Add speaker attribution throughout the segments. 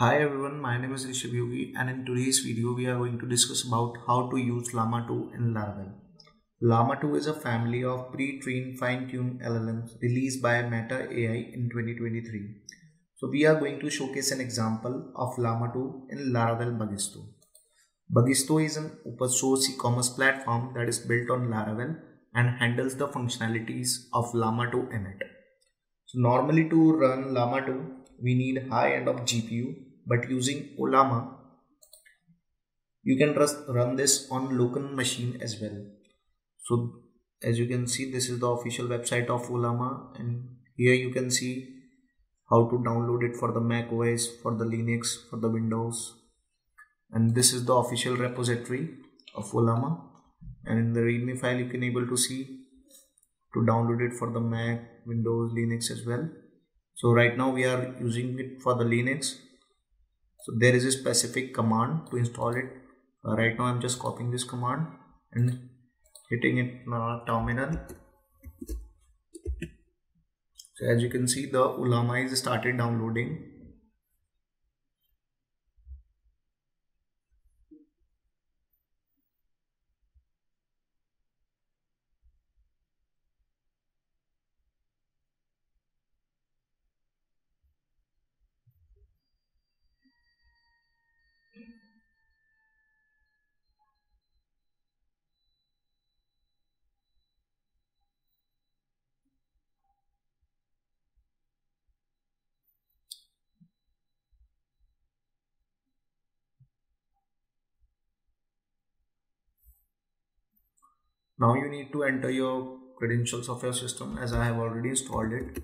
Speaker 1: Hi everyone, my name is Rishabh Yogi and in today's video we are going to discuss about how to use Llama 2 in Laravel. Llama 2 is a family of pre-trained fine-tuned LLMs released by Meta AI in 2023. So we are going to showcase an example of Llama 2 in Laravel Bagisto. Bagisto is an open source e-commerce platform that is built on Laravel and handles the functionalities of Llama 2 in it. So normally to run Llama 2 we need high end of GPU but using Ollama you can run this on local machine as well. So as you can see this is the official website of Ollama and here you can see how to download it for the Mac OS for the Linux for the Windows. And this is the official repository of Ollama. and in the readme file you can able to see to download it for the Mac Windows Linux as well. So right now we are using it for the Linux so there is a specific command to install it. Uh, right now i'm just copying this command and hitting it in our terminal. So as you can see the Ollama is started downloading now you need to enter your credentials of your system as I have already installed it.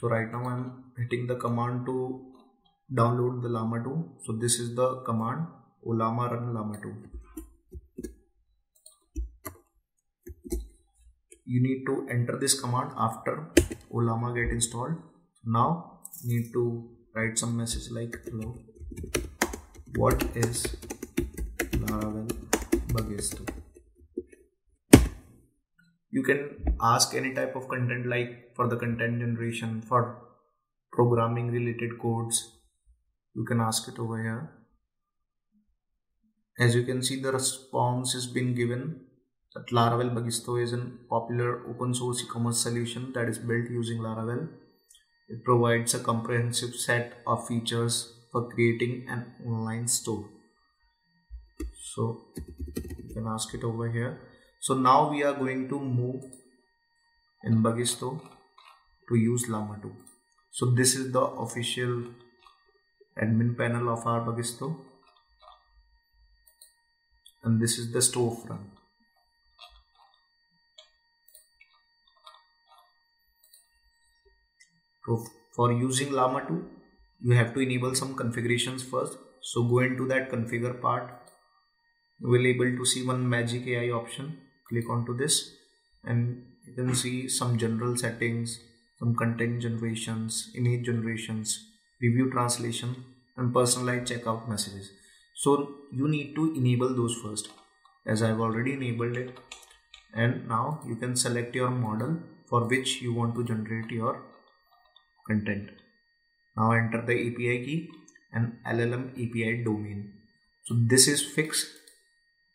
Speaker 1: So right now I'm hitting the command to download the llama 2 so this is the command ollama run llama 2 you need to enter this command after ollama get installed. Now need to write some message like hello what is laravel bagisto you can ask any type of content like for the content generation for programming related codes you can ask it over here. As you can see the response has been given that laravel bagisto is a popular open source e-commerce solution that is built using laravel. It provides a comprehensive set of features for creating an online store. So you can ask it over here so now we are going to move in Bagisto to use Llama 2. So this is the official admin panel of our Bagisto and this is the storefront. So for using Llama 2 you have to enable some configurations first so go into that configure part you will able to see one magic AI option click onto this and you can see some general settings some content generations image generations review translation and personalized checkout messages. So you need to enable those first as I've already enabled it. And now you can select your model for which you want to generate your content. Now enter the API key and LLM API domain. So this is fixed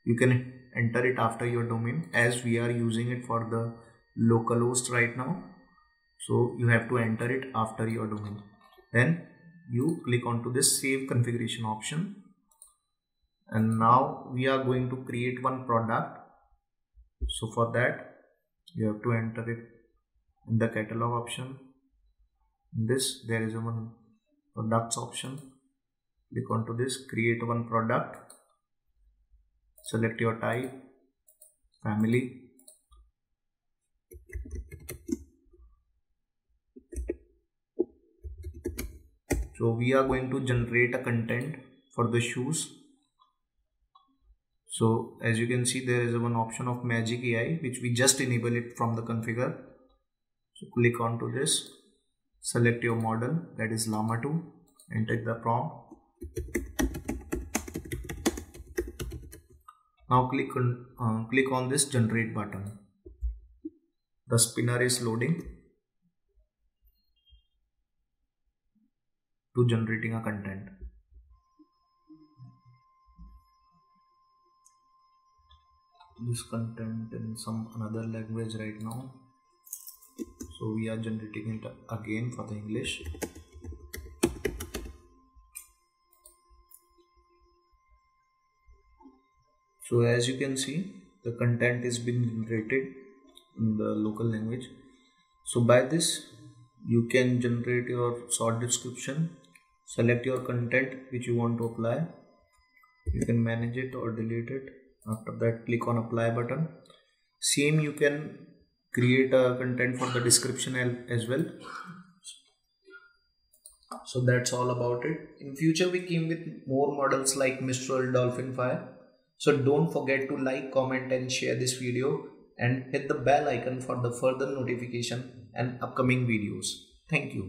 Speaker 1: you can enter it after your domain as we are using it for the localhost right now. So you have to enter it after your domain. Then you click onto this save configuration option. And now we are going to create one product. So for that you have to enter it in the catalog option. In this there is a one products option. Click onto this create one product select your type family. So we are going to generate a content for the shoes. So as you can see there is one option of magic AI which we just enable it from the configure. So click onto this. Select your model that is llama 2 enter the prompt Now click on, uh, click on this generate button. The spinner is loading to generating a content. This content in some another language right now. So we are generating it again for the English. So as you can see the content is being generated in the local language. So by this you can generate your short description select your content which you want to apply. You can manage it or delete it. After that click on apply button. Same you can create a content for the description as well. So that's all about it. In future we came with more models like mistral dolphin fire so don't forget to like comment and share this video and hit the bell icon for the further notification and upcoming videos. Thank you